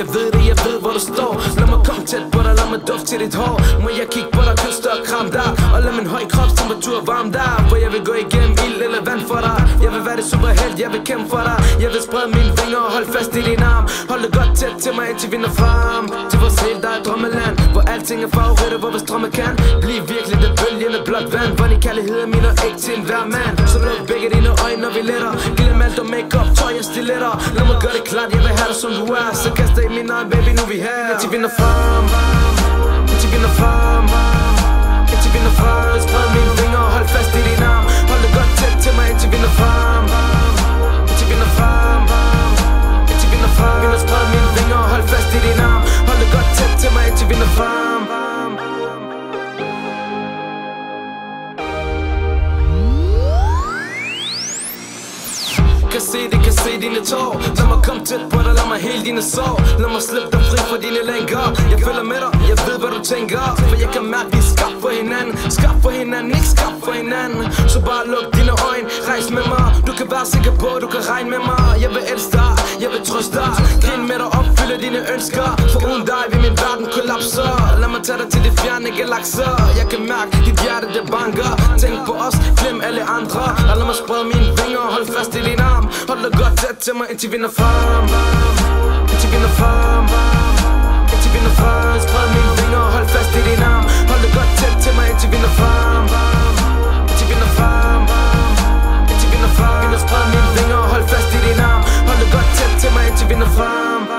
Jeg ved det, jeg ved hvor du står. Lad mig komme tæt på dig, lad mig dufte til dit hår. Må jeg kigge på dig, kysse og kram dig? Og lad min høj kropstemperatur varme dig. For jeg vil gå igennem ild eller vand for dig. Jeg vil være det superheld, jeg vil kæmpe for dig. Jeg vil sprede mine vinger og holde fast i din arm. Hold det godt tæt til mig, indtil vi når frem. Til vores helt eget drømmeland Hvor alting er favoritter, hvor vores drømme kan. Bliv virkelig det bølgende blåt vand. Hvor din kærlighed er min og ikke til enhver mand. Lettere Lad mig gøre det klart, jeg vil have dig som du er Så kast dig i mine øjne, baby, nu vi her Indtil vi når frem se dine tår. Lad mig komme tæt på dig, lad mig hele dine sår. Lad mig slippe dig fri fra dine lænker Jeg følger med dig, jeg ved hvad du tænker. For jeg kan mærke, vi er skabt for hinanden. Skabt for hinanden, ikke skabt for hinanden. Så bare luk dine øjne, rejs med mig. Du kan være sikker på, du kan regne med mig. Jeg vil elske dig, jeg vil trøste dig. Grin med dig, opfylde dine ønsker. Fjerne galakser Jeg kan mærke, dit hjerte det banker. Tænk på os, glem alle andre. Og lad mig sprede mine vinger og hold fast i din arm. Hold dig godt tæt til mig, indtil vi når frem. Indtil vi når frem. Indtil vi når frem. Spred mine vinger og hold fast i din arm. Hold dig godt tæt til mig, indtil vi når frem. Indtil vi når frem. Indtil vi når frem. Spred mine vinger og hold fast i din arm. Hold dig godt tæt til mig, Indtil vi når frem.